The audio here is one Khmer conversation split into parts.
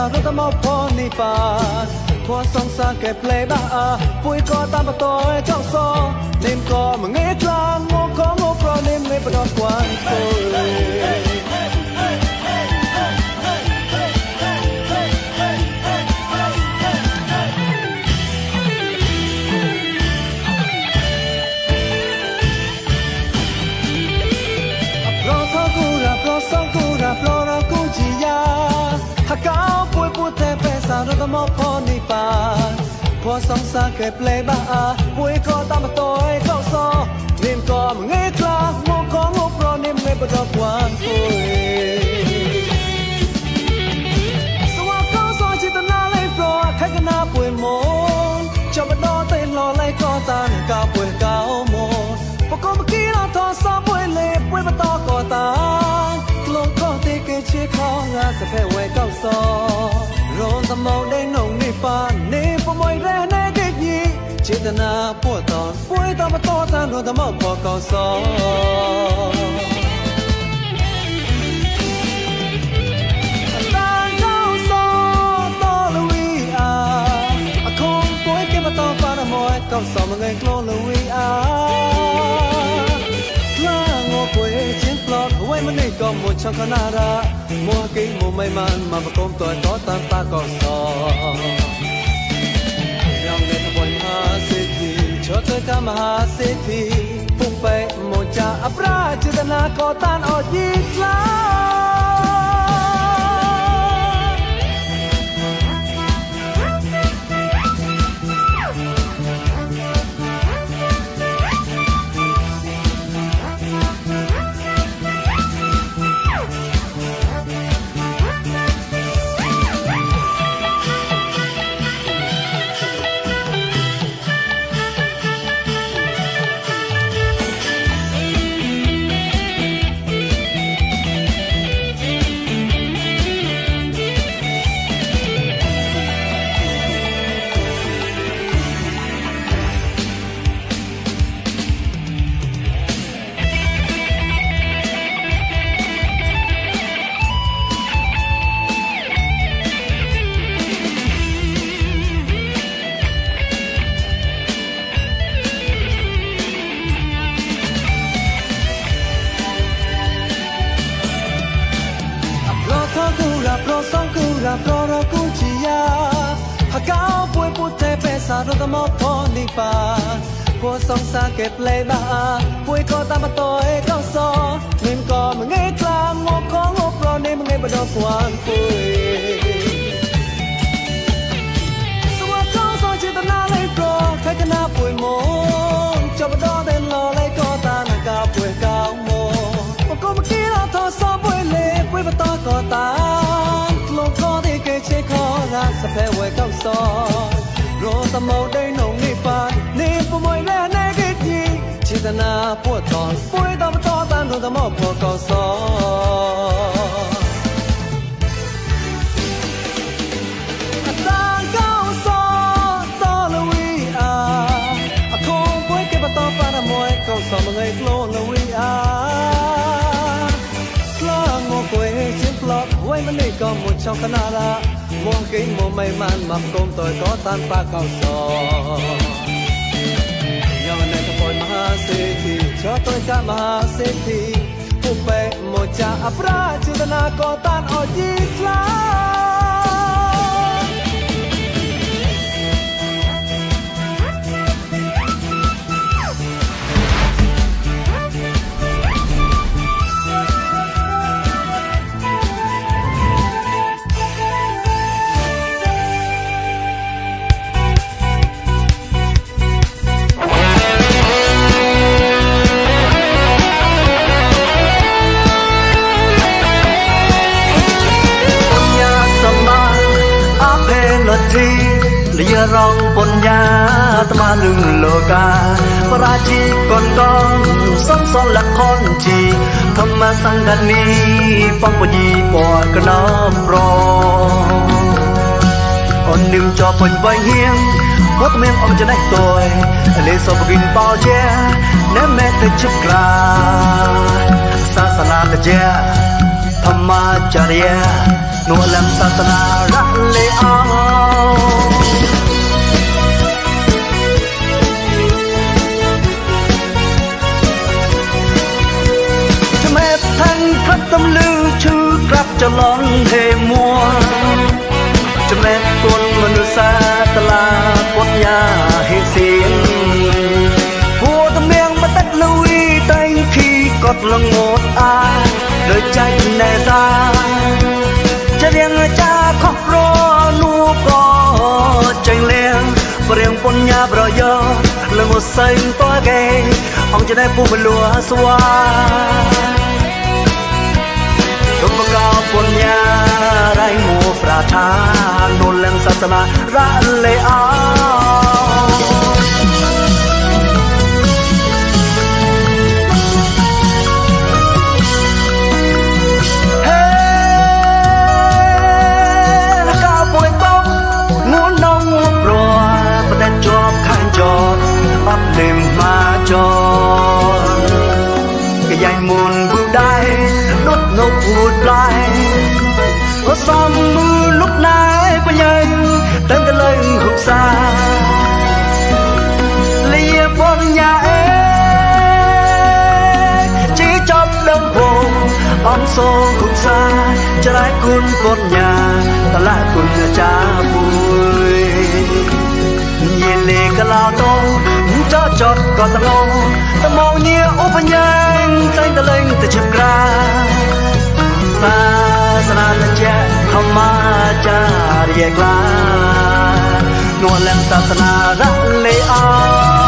te pesa no ta mo pho ni pa Thua song sa ke play ba a Pui ko ta ma to e chong so Nim ko ma nge kla ngo ko ngo pro nim me pa do kwan ko រត់មក ផនីបានพอสองสาเคยเปลบ้าป่วยก็ตามมาตัวให้เข้าซอนิ่มก็มึงเงยคลาโมก็งบรอนิ่มเงยบดอกวานป่วยสวาก็ซอจิตนาเลยปลอใครกันนาป่วยโมจะมาดอเต้นรอเลยก็ตานกาป่วยเก่าโมปกมกี้เราทอซอป่วยเลยป่วยมาต่อก็ตานกลงก็ตีเกยเชี่ยข้องาสะเพไว้เก้าซอရော သမုံဒိနှုံနေပါနေပမွိရဲနေကိကြီးចេតនាពួតតពួយតបតតានរသမបកោស ก็มัวช่างขนาดามัวกิ้งมัวไม่มันมาประกมตัวต่อตามตาก็สอยังเล่นวันหาสิทธิเชิดเลยกามหาสิทธิพุ่งไปมัวจะอัปราชตนาก็ต้านอดยีกลา ត់មកផនេះបាគួសងសាគេផ្លេបាពួយក៏តាមតអេក៏សនិមក៏មងេខ្លាមកក៏ងប្រនេះមងេបដពួនពួយ 的那波涛，回到我朝丹东的莫波高烧。sama ngay lo na we a la ngo kwe chim plot wai man nei kom mo chok kana la mong kein mo mai man mam công toy ko tan pa cao so ញោនៅកបនមហាសេដ្ឋីចោតកាមហាសេដ្ឋីពុពេមកចាអប្រាជតនាក៏តានអត់ជីខ្លា ត្មាលឹងលោកាបរាជីកនកងសំសលខនជីធម្មសង្ឃនីបងពជីពណ៌កណោប្រអូននឹងជាប់ពេញវៃហៀងគាត់មានអមចំណេះតួយលេសបគិនបោជាណែមេទៅជិបក្រាសាសនាតជាធម្មចរិយានួលំសាសនារះលេអោក្ទំលឺឈឺក្រាប់ចលនហេមួចំណែកគុណមនុស្សសាតឡាពុទ្ធញាហេសៀងហួតំៀងបតិតលុយតែងខីកត់លងត់អាដោយចៃណែសាចរៀងចាខុសរនូក៏ចេញលៀងព្រៀងពុញ្ញាប្រយោលងសែងតើកែអង្គចំណែពុំលួស្វា ទុំកោពុញ្ញារៃមួប្រាថានុលឹងសាសនារ៉ាលេអោអ តែកលែងហុកសាលីបញ្ញាអេជីចប់ដំបងអំសូហុកសាច្រៃគុណបញ្ញាតឡាគុណចាពួយញេលេកឡោតោចោចតក៏តងតមងញាឧបញ្ញាតែងតលែងទៅជិបក្រា សាសនាជាធម្មចារិយក្លានួលំសាសនារលេអោ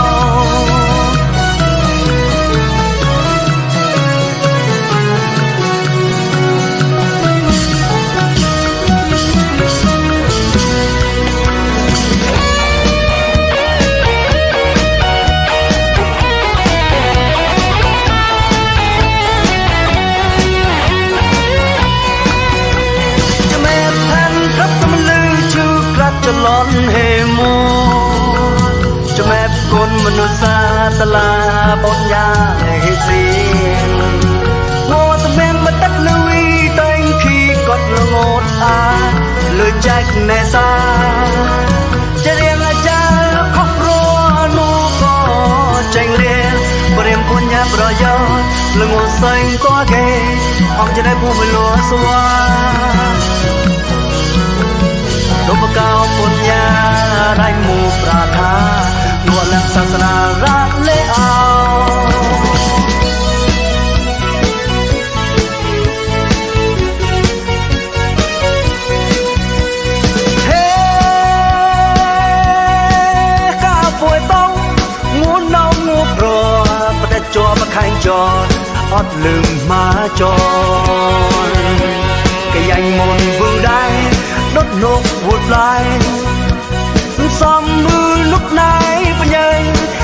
មនុស្សសាតឡាបញ្ញាហេស៊ីងោតមែនមកទឹកលុយតែងខីកត់លងត់អាលុយចែកណែសាជារៀងអាចារ្យខុសរនូក៏ចេញលៀនព្រៀមពុញ្ញាប្រយោជន៍លងសែងក៏គេអង្គចំណែកភូមិលួស្វាទុបកោពុញ្ញារៃមូប្រាថានួ លសាសនារ៉ាលេអោជាប់ខែងចរអត់លឹងមកចរកយ៉ាញ់មុនវឹងដែរដុតលោកវូតឡាយសំមឺលុកណៃបញ្ញា